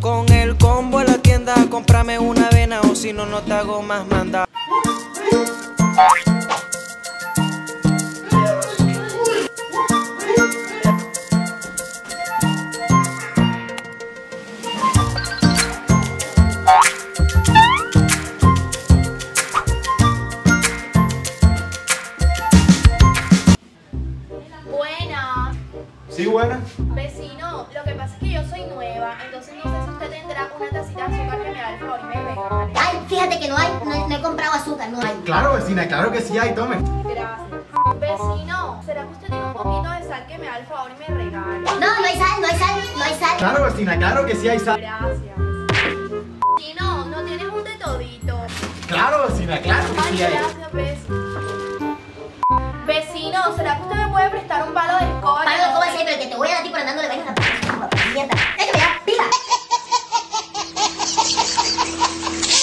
Con el combo en la tienda, cómprame una avena o si no, no te hago más mandar. Buena. Sí, buena. Vecino, lo que pasa es que yo soy nueva, entonces no sé una tacita de azúcar que me haga el favor y me regale. Ay, fíjate que no hay, no, no he comprado azúcar, no hay. Claro, vecina, claro que sí hay, tome. Gracias. Vecino, ¿será que usted tiene un poquito de sal que me haga el favor y me regale? No, no hay sal, no hay sal, no hay sal. Claro, vecina, claro que sí hay sal. Gracias. Vecino, ¿no tienes un de todito? Claro, vecina, claro que Ay, sí hay. gracias, vecino. Vecino, ¿será que usted me puede prestar un palo de escoba?